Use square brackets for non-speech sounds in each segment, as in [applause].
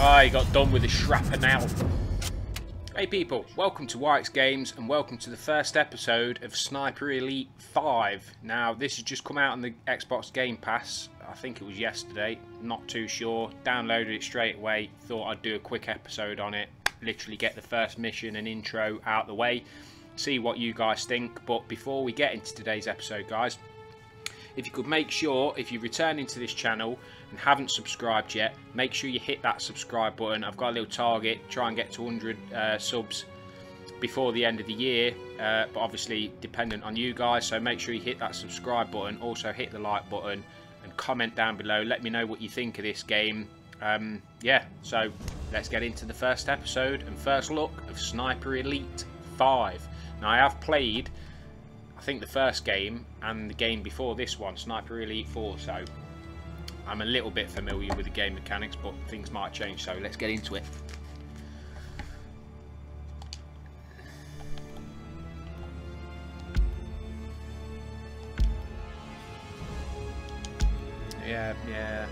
oh, got done with the shrapnel. Hey people, welcome to Wyke's Games and welcome to the first episode of Sniper Elite 5. Now, this has just come out on the Xbox Game Pass. I think it was yesterday, not too sure. Downloaded it straight away, thought I'd do a quick episode on it. Literally get the first mission and intro out the way. See what you guys think. But before we get into today's episode, guys, if you could make sure, if you're returning to this channel and haven't subscribed yet, make sure you hit that subscribe button. I've got a little target, try and get to 100 uh, subs before the end of the year, uh, but obviously dependent on you guys, so make sure you hit that subscribe button, also hit the like button, and comment down below, let me know what you think of this game. Um, yeah, so let's get into the first episode and first look of Sniper Elite 5. Now I have played I think the first game and the game before this one, Sniper Elite 4, so I'm a little bit familiar with the game mechanics, but things might change, so let's get into it. Yeah, yeah.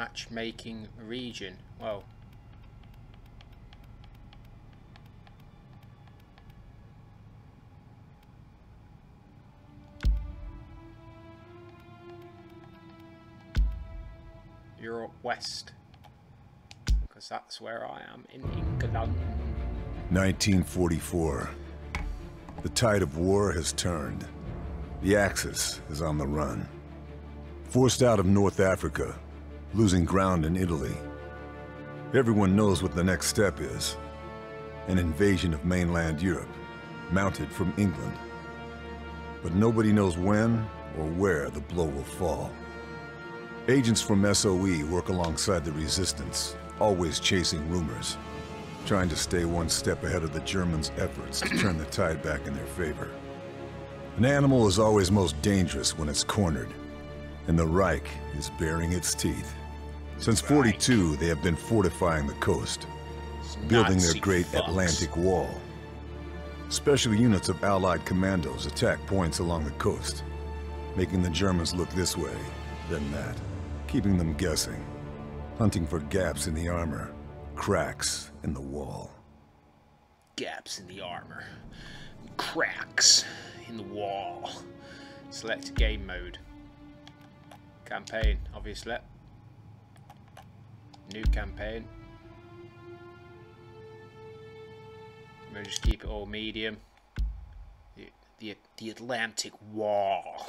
Matchmaking region. Well, Europe West, because that's where I am in England. 1944. The tide of war has turned. The Axis is on the run. Forced out of North Africa, losing ground in Italy. Everyone knows what the next step is. An invasion of mainland Europe, mounted from England. But nobody knows when or where the blow will fall. Agents from SOE work alongside the resistance, always chasing rumors, trying to stay one step ahead of the Germans' efforts to turn the tide back in their favor. An animal is always most dangerous when it's cornered, and the Reich is baring its teeth. Since 42, they have been fortifying the coast, building their great fucks. Atlantic Wall. Special units of Allied commandos attack points along the coast, making the Germans look this way, then that, keeping them guessing, hunting for gaps in the armor, cracks in the wall. Gaps in the armor, cracks in the wall. Select game mode. Campaign, obviously. New campaign. We'll just keep it all medium. The, the, the Atlantic Wall.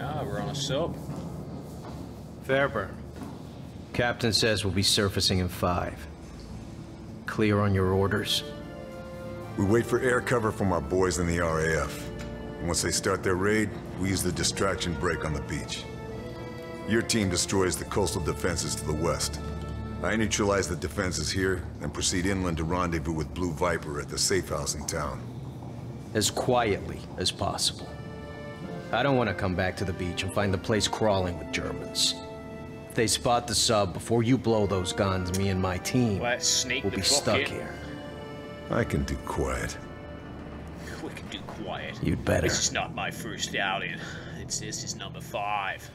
Ah, we're on a sub. Fairburne. Captain says we'll be surfacing in five. Clear on your orders? We wait for air cover from our boys in the RAF. And once they start their raid, we use the distraction break on the beach. Your team destroys the coastal defenses to the west. I neutralize the defenses here, and proceed inland to rendezvous with Blue Viper at the safe house in town. As quietly as possible. I don't want to come back to the beach and find the place crawling with Germans. If they spot the sub before you blow those guns, me and my team will be stuck in. here. I can do quiet. We can do quiet. You'd better. This is not my first outing. It's this is number five.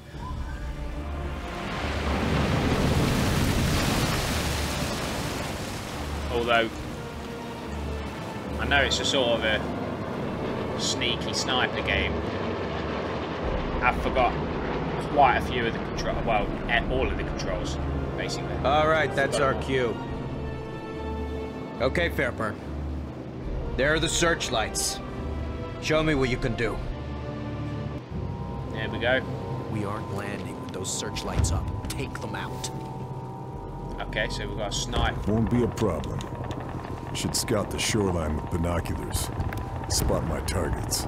Although, I know it's a sort of a sneaky sniper game. I forgot quite a few of the control, well, all of the controls, basically. All right, that's our cue. Okay, Fairburne. There are the searchlights. Show me what you can do. There we go. We aren't landing with those searchlights up. Take them out. Okay, so we've got a snipe. Won't be a problem. Should scout the shoreline with binoculars. Spot my targets.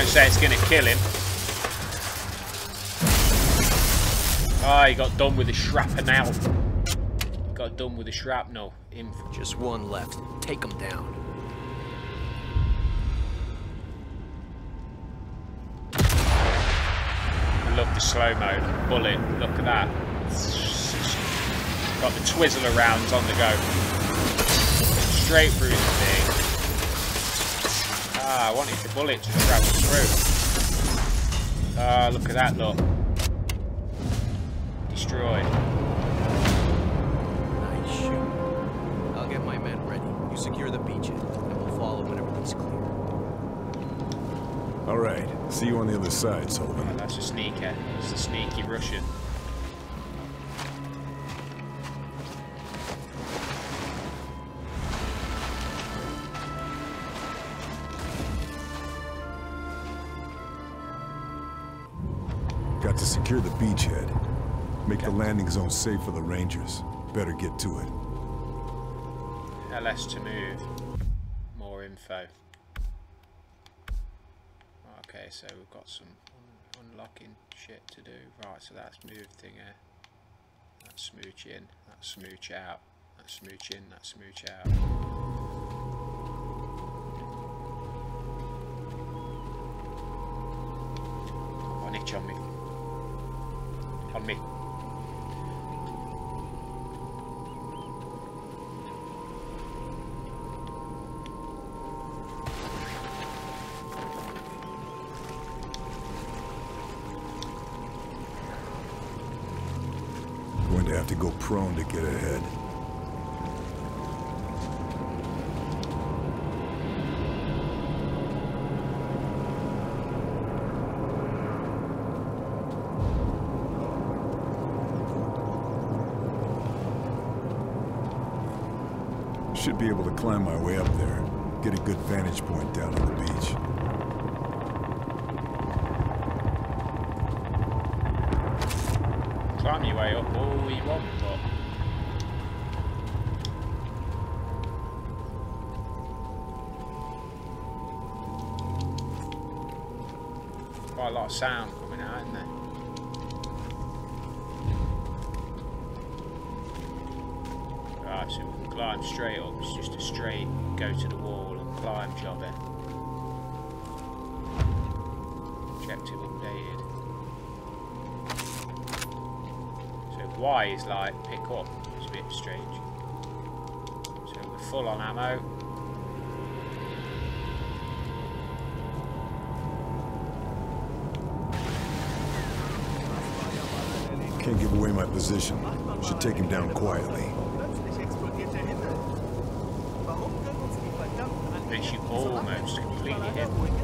Don't say it's going to kill him. Oh, he got done with the shrapnel. Got done with the shrapnel. Inf Just one left. Take him down. I love the slow-mo bullet. Look at that. Got the twizzle arounds on the go. Straight through the thing. I wanted the bullet to travel through. Ah, look at that, look. Destroyed. Nice shoot. I'll get my men ready. You secure the beachhead, and we'll follow when everything's clear. All right. See you on the other side, Oh, Sullivan. that's a sneaker. It's a sneaky Russian. Secure the beachhead. Make the landing zone safe for the Rangers. Better get to it. LS to move. More info. Okay, so we've got some un unlocking shit to do. Right, so that's move thing here. That's smooch in. That's smooch out. That's smooch in. That's smooch out. Got an itch on me. Me. Going to have to go prone to get ahead. Should be able to climb my way up there. Get a good vantage point down on the beach. Climb your way up all you want, but quite a lot of sound coming out, isn't there? Climb straight Y is like pick up. It's a bit strange. So we're full on ammo. Can't give away my position. Should take him down quietly. Plötzlich explodiert der Himmel. Warum können uns die verdammten Makes you almost completely War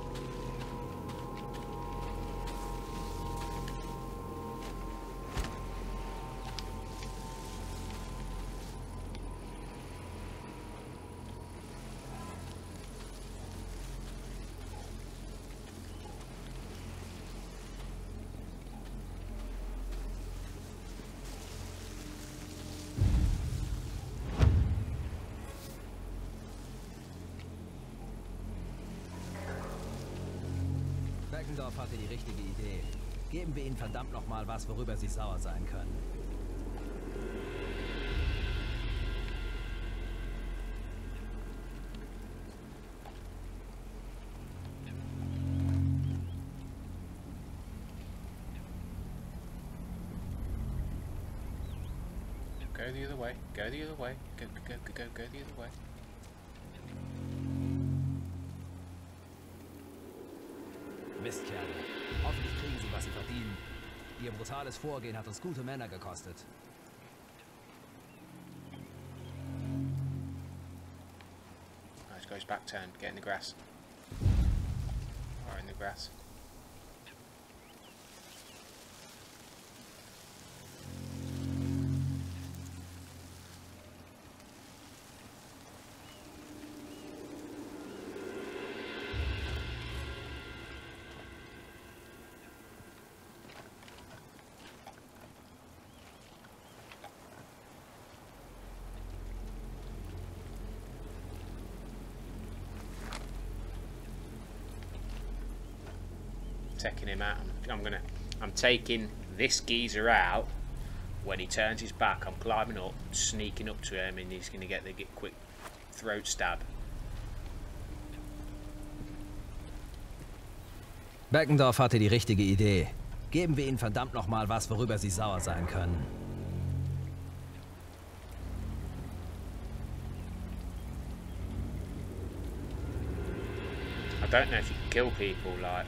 gebe ihnen verdammt nochmal was, worüber sie sauer sein können. Go the other way, go the other way, go, go, go, go, go the other way. Mistkerl, Ihr brutales Vorgehen hat uns gute Männer gekostet. Nice, goes back turn. Get in the grass. Or in the grass. Taking him out. I'm, I'm gonna, I'm taking this geezer out. When he turns his back, I'm climbing up, sneaking up to him, and he's gonna get the get quick throat stab. Beckendorf hatte die richtige Idee. Geben wir ihnen verdammt nochmal was, worüber sie sauer sein können. I don't know if you can kill people like.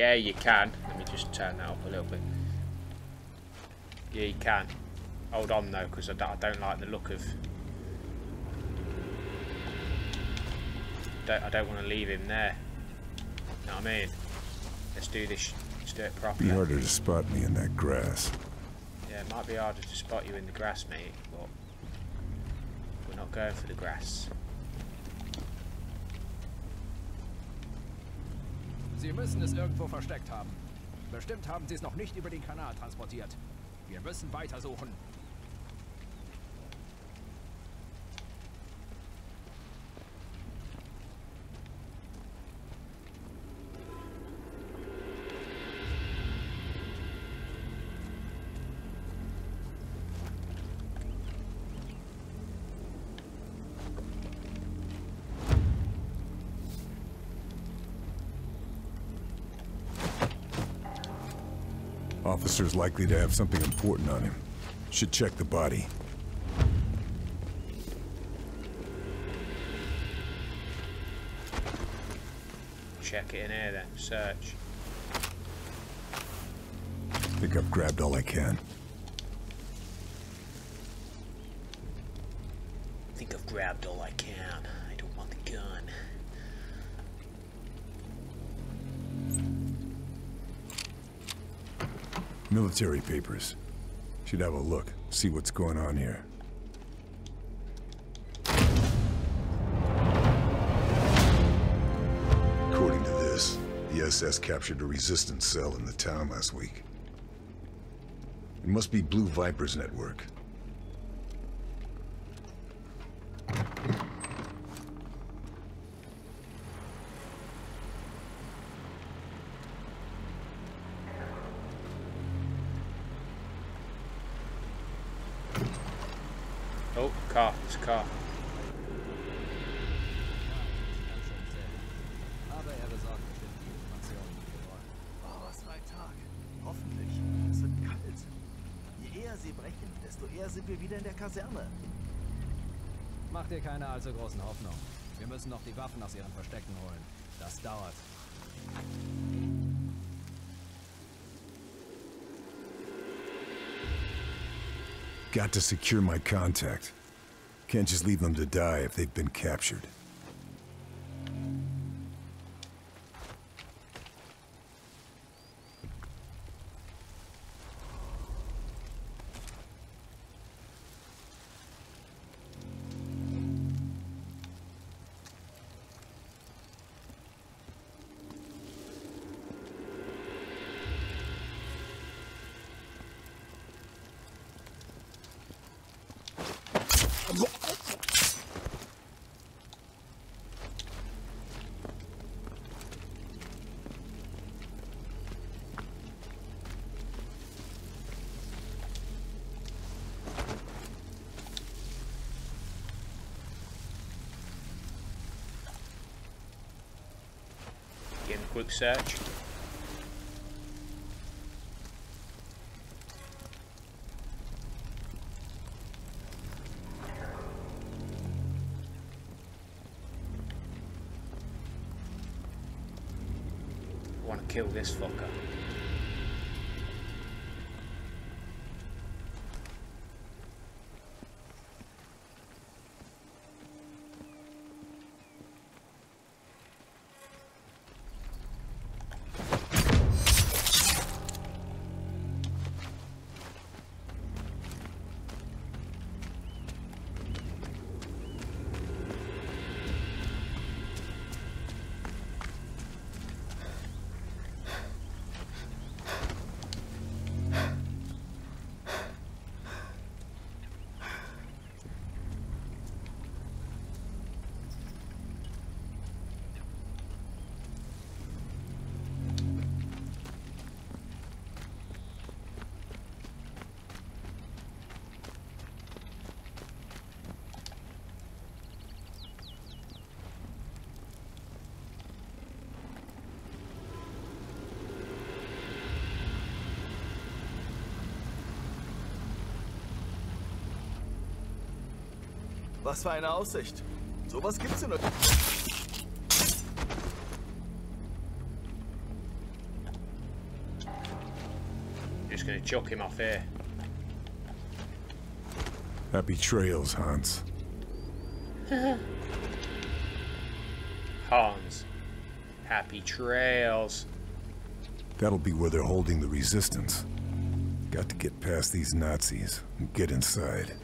Yeah, you can. Let me just turn that up a little bit. Yeah, you can. Hold on though, because I, don't- I don't like the look of. Don't, I don't want to leave him there. You know what I mean? Let's do this. Let's do it properly. Be harder to spot me in that grass. Yeah, it might be harder to spot you in the grass, mate, but we're not going for the grass. Sie müssen es irgendwo versteckt haben. Bestimmt haben sie es noch nicht über den Kanal transportiert. Wir müssen weitersuchen. Officer's likely to have something important on him. Should check the body. Check it in here then. Search. Think I've grabbed all I can. Military papers. Should have a look, see what's going on here. According to this, the SS captured a resistance cell in the town last week. It must be Blue Viper's network. Sie brechen, desto eher sind wir wieder in der Kaserne. Mach dir keine allzu großen Hoffnungen. Wir müssen noch die Waffen aus ihren Verstecken holen. Das dauert. Got to secure my contact. Can't just leave them to die if they've been captured. Quick search. I want to kill this fucker. Was für eine Aussicht. Sowas gibt's in... Just gonna chuck him off here. Happy trails, Hans. Hans. Happy trails. That'll be where they're holding the resistance. Got to get past these Nazis and get inside.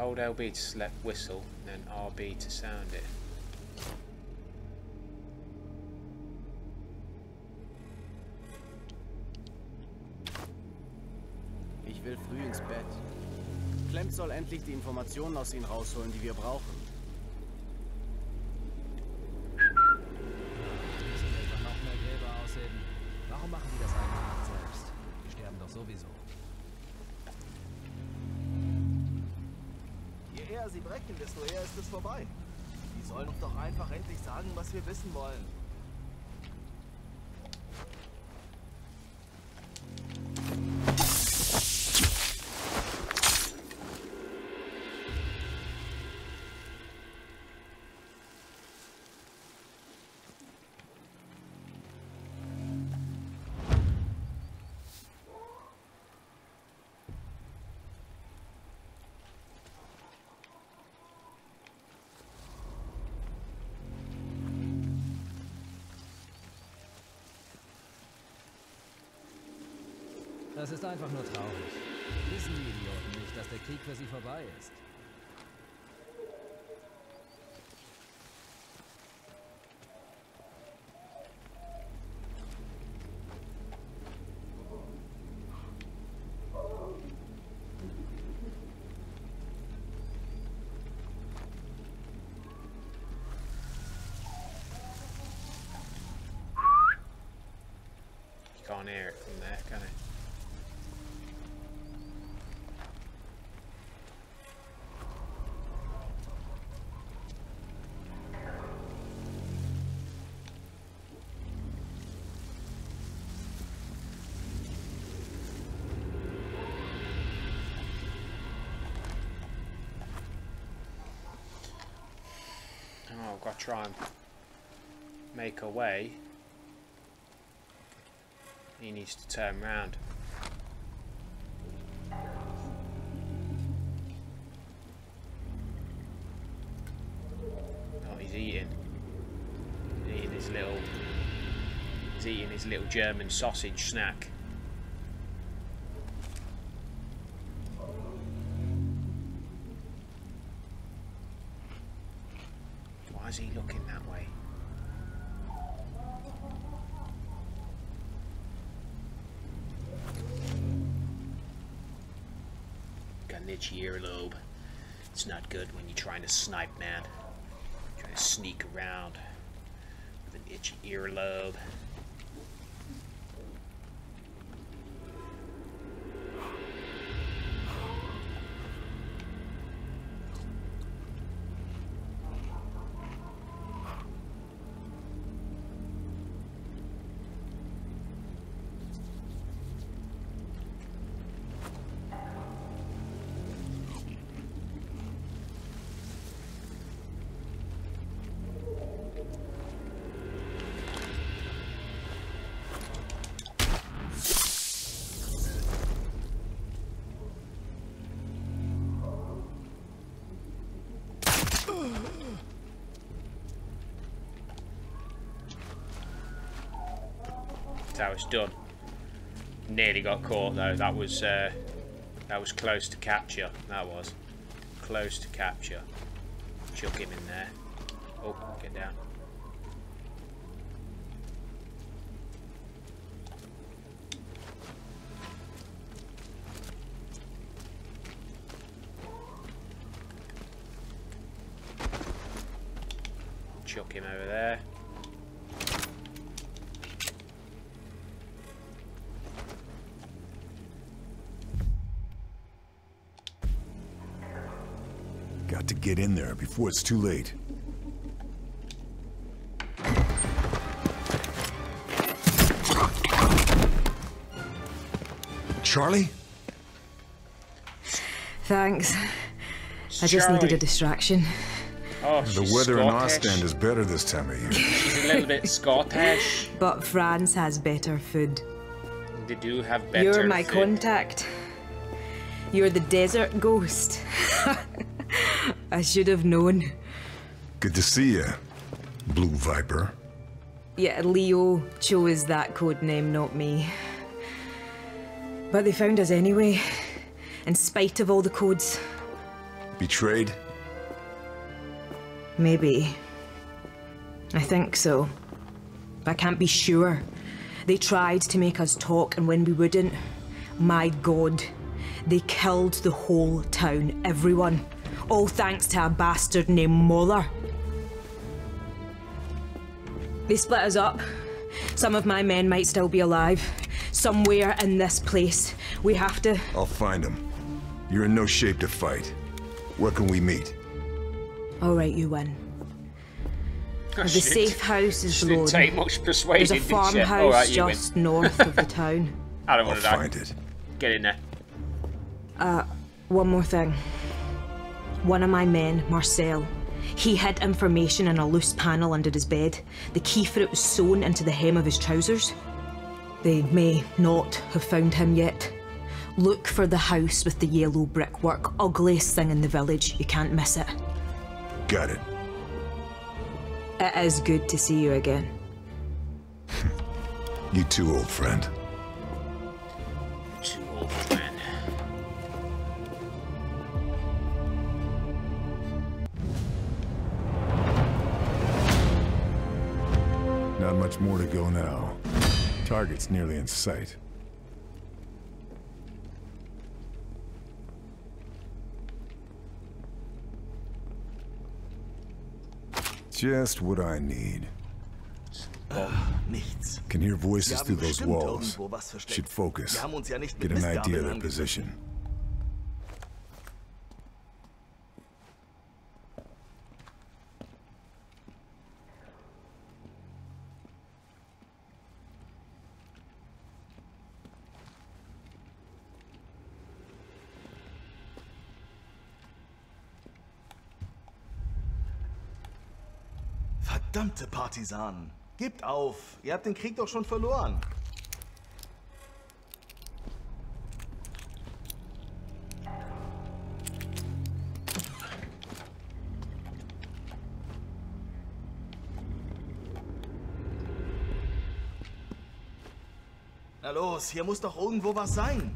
Hold LB to select whistle, then RB to sound it. Ich will früh ins Bett. Clem soll endlich die Informationen aus ihnen rausholen, die wir brauchen. Das ist einfach nur traurig. Wissen die Idioten nicht, dass der Krieg für sie vorbei ist? Can't hear it from there, can it? Try and make a way. He needs to turn round. Oh, he's eating. He's eating his little. He's eating his little German sausage snack. Snipe, man. That was done. Nearly got caught though. That was uh, that was close to capture. That was close to capture. Chuck him in there. Oh, get down. Before it's too late. Charlie? Thanks. I just needed a distraction. Oh, The she's weather in Ostend is better this time of year. [laughs] She's a little bit Scottish. But France has better food. They do have better You're my food. contact. You're the desert ghost. [laughs] I should have known. Good to see you, Blue Viper. Yeah, Leo chose that code name, not me. But they found us anyway, in spite of all the codes. Betrayed? Maybe. I think so. But I can't be sure. They tried to make us talk, and when we wouldn't, my god, they killed the whole town, everyone. All thanks to a bastard named Moller. They split us up. Some of my men might still be alive. Somewhere in this place. We have to. I'll find them. You're in no shape to fight. Where can we meet? Alright, you win. Oh, The shit. safe house is She didn't low. take much persuading, There's a farmhouse All right, you win. just north of the town. [laughs] I don't I'll want to die. find it. Get in there. Uh, One more thing. One of my men, Marcel, he hid information in a loose panel under his bed. The key for it was sewn into the hem of his trousers. They may not have found him yet. Look for the house with the yellow brickwork. Ugliest thing in the village. You can't miss it. Got it. It is good to see you again. [laughs] You too, old friend. Two old men. More to go now. Target's nearly in sight. Just what I need. Can hear voices through those walls. irgendwo was versteckt. Should focus. Wir haben uns ja Get an idea of their position. Partisanen. Gebt auf. Ihr habt den Krieg doch schon verloren. Na los, hier muss doch irgendwo was sein.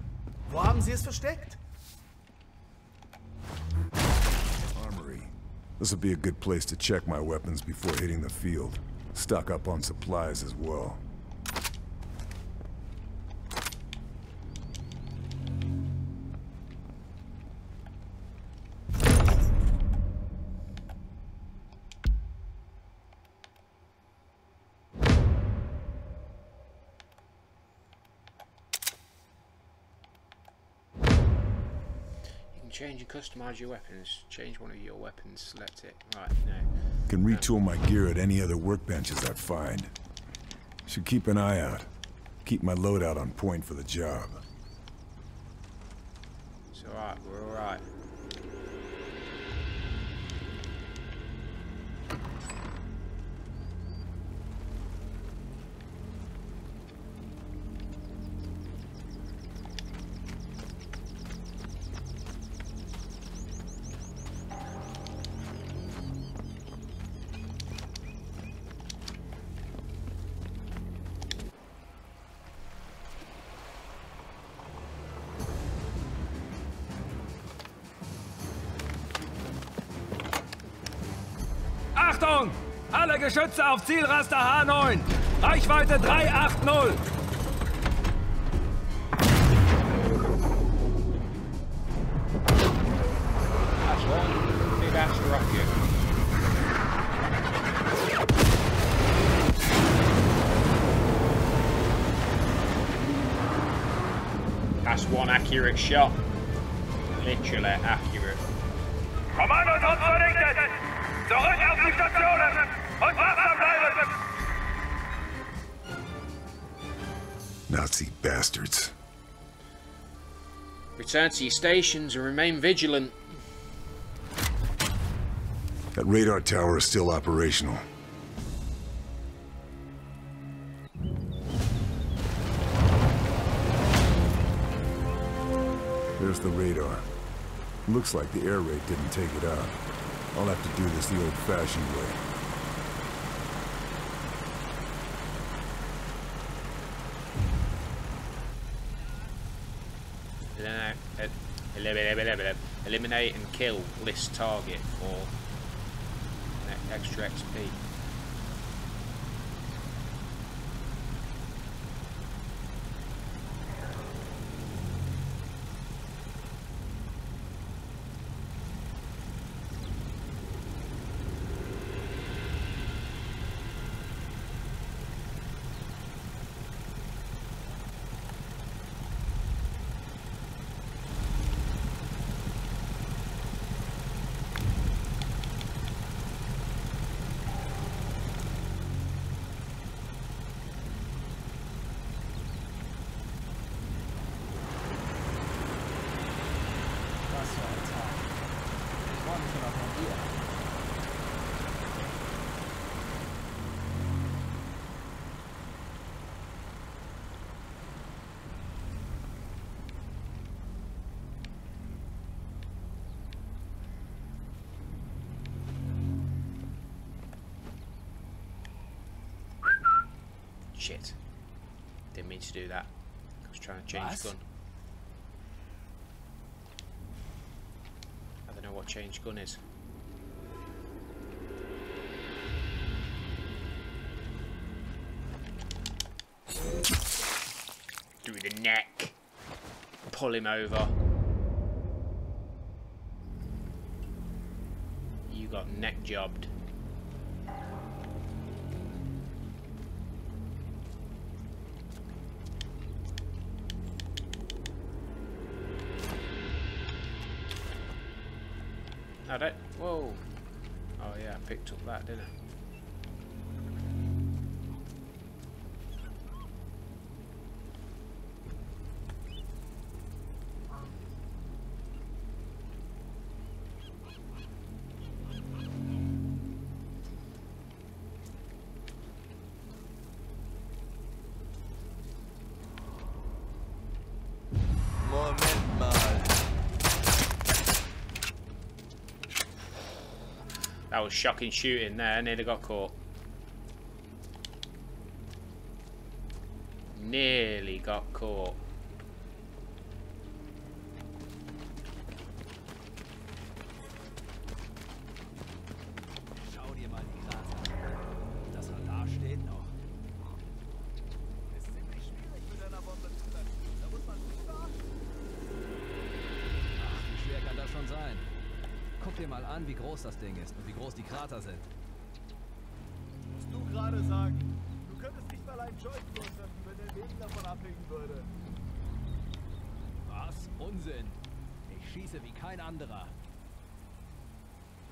Wo haben sie es versteckt? This will be a good place to check my weapons before hitting the field. Stock up on supplies as well. Change and customize your weapons. Change one of your weapons. Select it. Right, no. Can retool my gear at any other workbenches I find. Should keep an eye out. Keep my loadout on point for the job. It's alright, we're alright. Geschütze auf Zielraster H9. Reichweite 380. That's one accurate shot. Literally accurate. Nazi bastards. Return to your stations and remain vigilant. That radar tower is still operational. There's the radar. Looks like the air raid didn't take it out. I'll have to do this the old-fashioned way. Eliminate, and kill list target for extra XP. Shit. Didn't mean to do that. I was trying to change gun. I don't know what change gun is. Through the neck. Pull him over. You got neck jobbed. I picked was shocking shooting there. Nearly got caught. Nearly got caught. Schon sein? Guck dir mal an, wie groß das Ding ist und wie groß die Krater sind. Musst du gerade sagen. Du könntest nicht mal einen Joint treffen, wenn dein Leben davon abhängen würde. Was? Unsinn. Ich schieße wie kein anderer.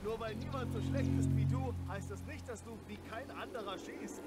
Nur weil niemand so schlecht ist wie du, heißt das nicht, dass du wie kein anderer schießt.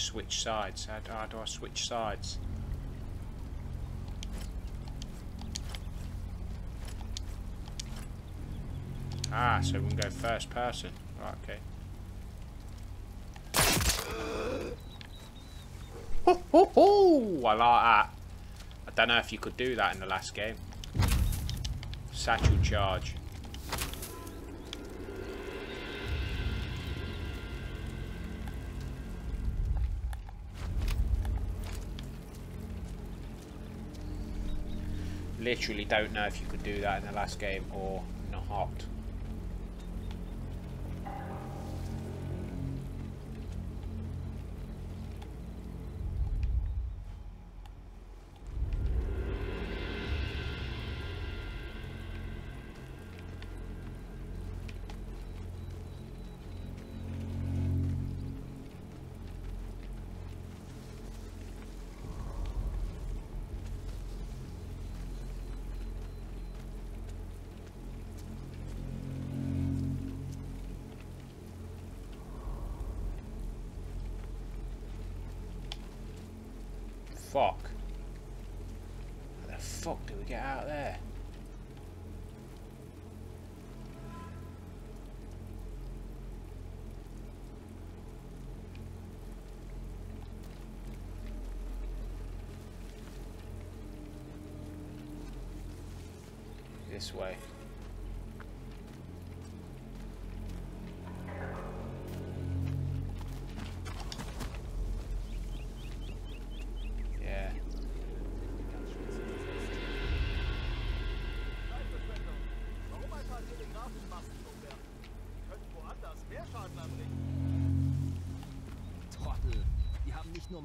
Switch sides. How do, how do I switch sides? Ah, so we can go first person. Right, okay. Ho, ho, ho! I like that. I don't know if you could do that in the last game. Satchel charge. Literally don't know if you could do that in the last game or not. Fuck. How the fuck do we get out there? This way.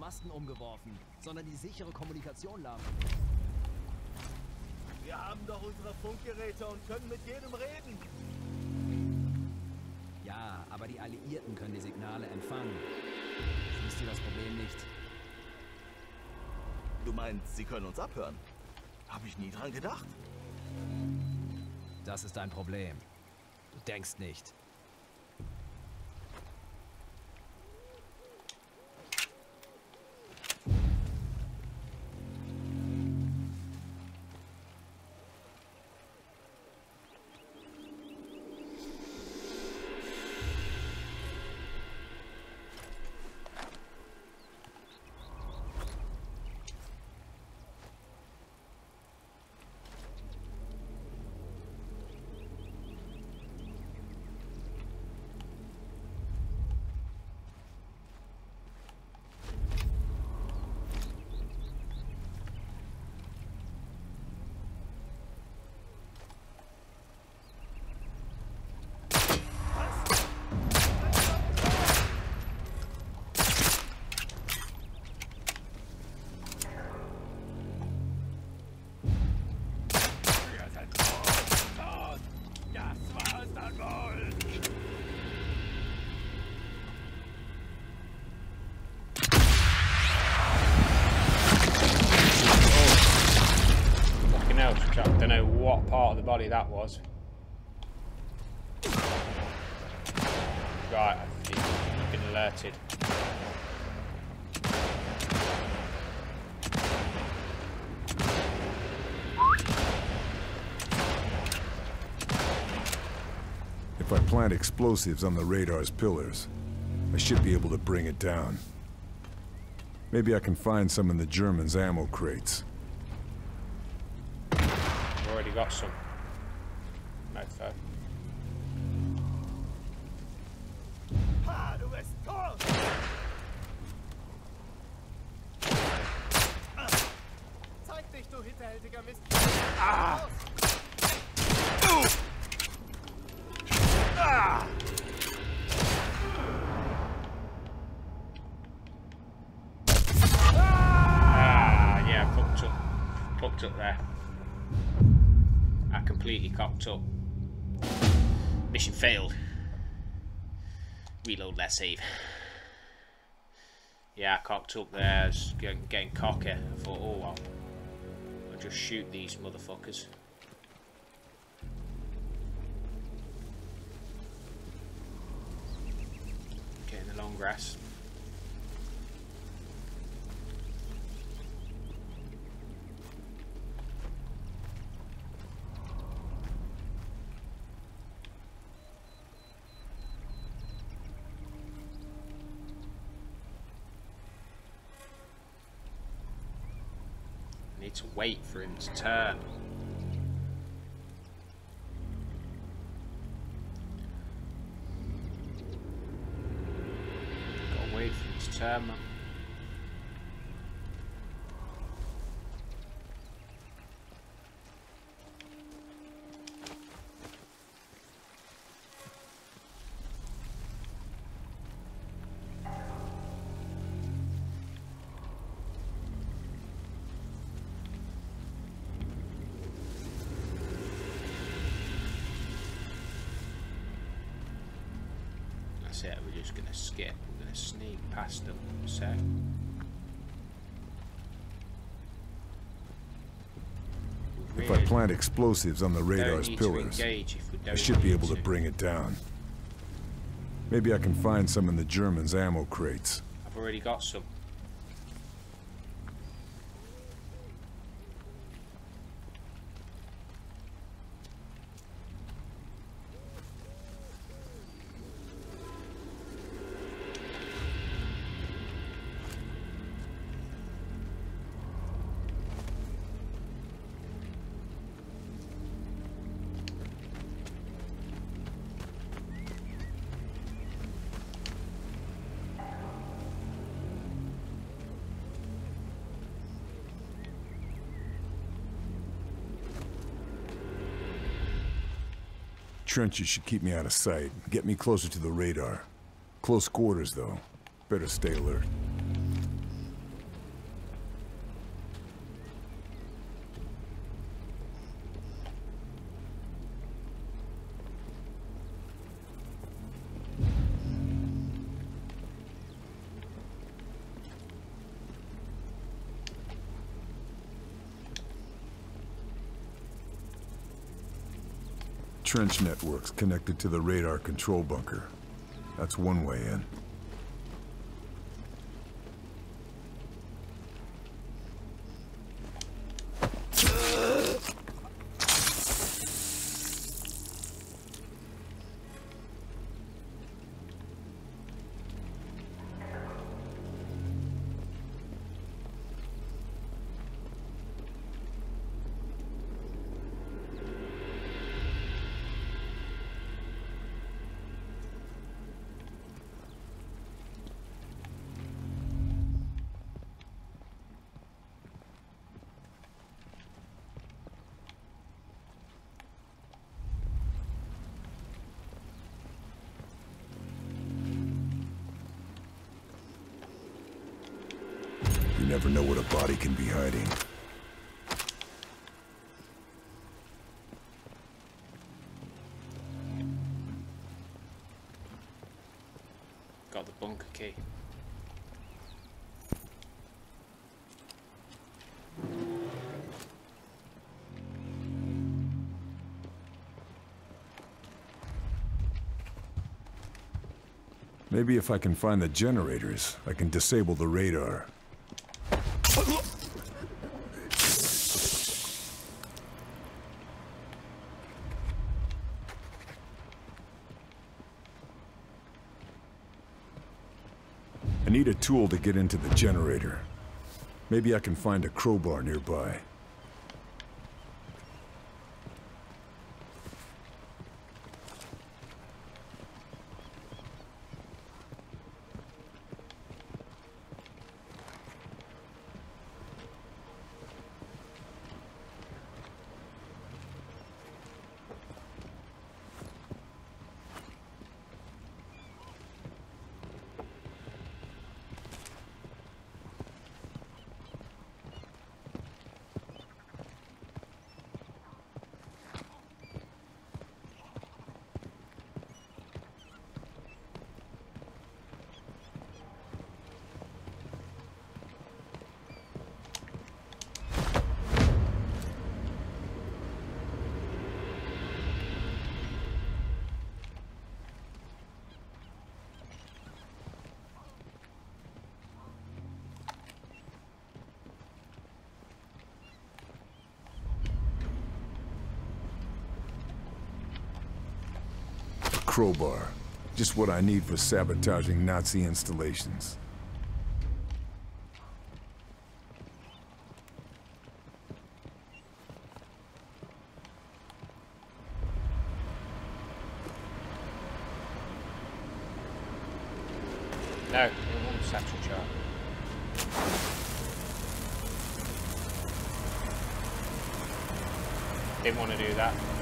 Masten umgeworfen, sondern die sichere Kommunikation lahm. Wir haben doch unsere Funkgeräte und können mit jedem reden. Ja, aber die Alliierten können die Signale empfangen. Siehst du das Problem nicht? Du meinst, sie können uns abhören? Habe ich nie dran gedacht. Das ist dein Problem. Du denkst nicht. Plant explosives on the radar's pillars, I should be able to bring it down. Maybe I can find some in the Germans' ammo crates. I've already got some. Mofo. Ha, du Ah, yeah, fucked up. Fucked up there. I completely cocked up. Mission failed. Reload, let's save. Yeah, cocked up there. I getting cocky. I thought, oh well. I'll just shoot these motherfuckers. Wait for him to turn. Gotta wait for him to turn, we're just gonna skip. We're gonna sneak past them. So. If I plant explosives on the radar's pillars, to engage if we I should be able to to. bring it down. Maybe I can find some in the Germans' ammo crates. I've already got some. Trenches should keep me out of sight, get me closer to the radar. Close quarters, though. Better stay alert. Trench networks connected to the radar control bunker. That's one way in. Maybe if I can find the generators, I can disable the radar. I need a tool to get into the generator. Maybe I can find a crowbar nearby. Crowbar. Just what I need for sabotaging Nazi installations. No, it. Didn't want to do that.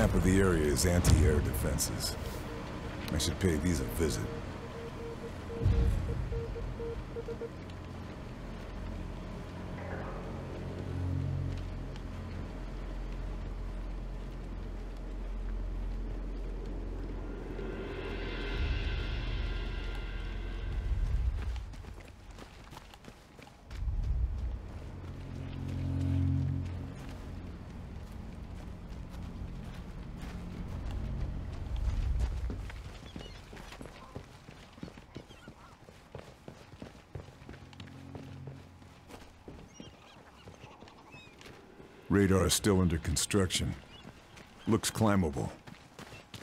Map of the area is anti-air defenses. I should pay these a visit. Radar is still under construction. Looks climbable.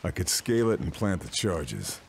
I could scale it and plant the charges.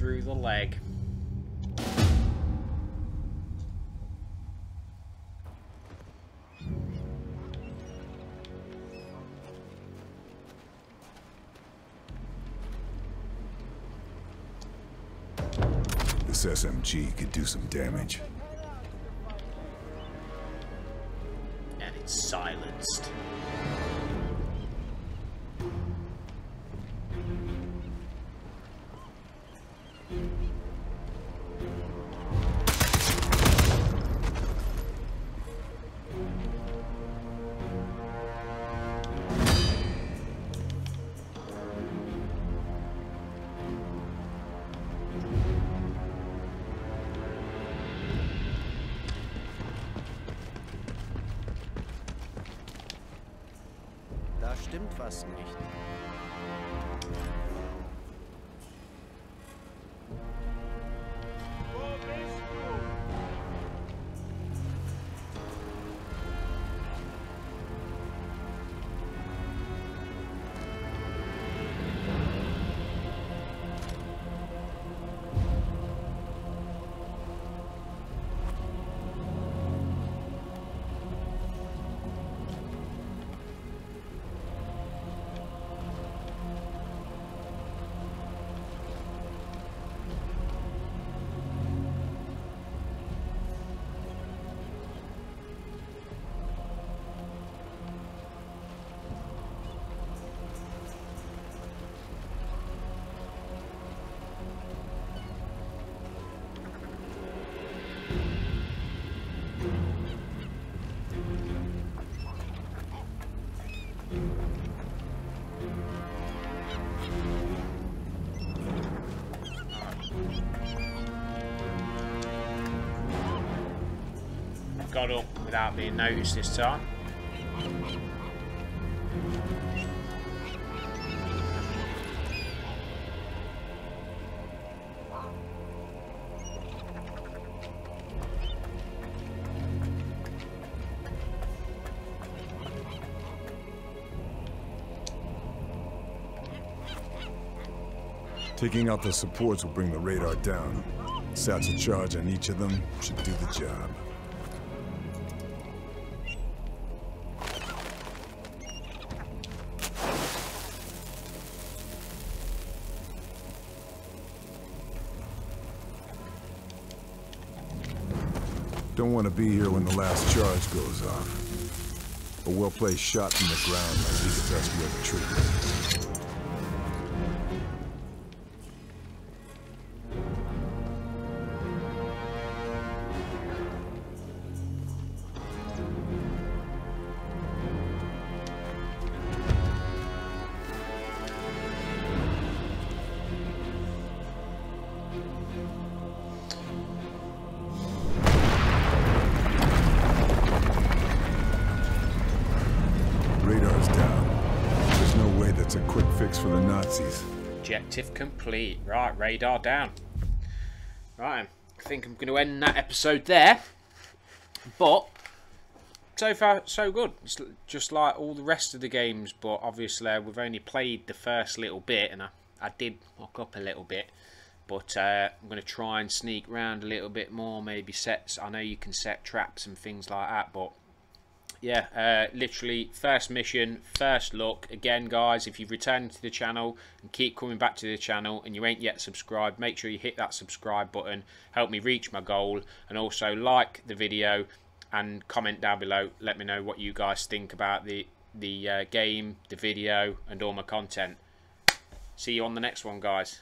Through the leg. This SMG could do some damage. Without being noticed this time. Taking out the supports will bring the radar down. Satchel charge on each of them should do the job. Don't want to be here when the last charge goes off. A well-placed shot from the ground might be the best way to trigger. Complete. Right, radar down. Right, I think I'm going to end that episode there. But so far, so good. It's just like all the rest of the games, but obviously we've only played the first little bit, and I, I did lock up a little bit. But uh, I'm going to try and sneak round a little bit more, maybe sets. I know you can set traps and things like that, but yeah, uh, literally first mission, first look. Again, guys, if you've returned to the channel and keep coming back to the channel and you ain't yet subscribed, make sure you hit that subscribe button. Help me reach my goal. And also like the video and comment down below. Let me know what you guys think about the, the uh, game, the video and all my content. See you on the next one, guys.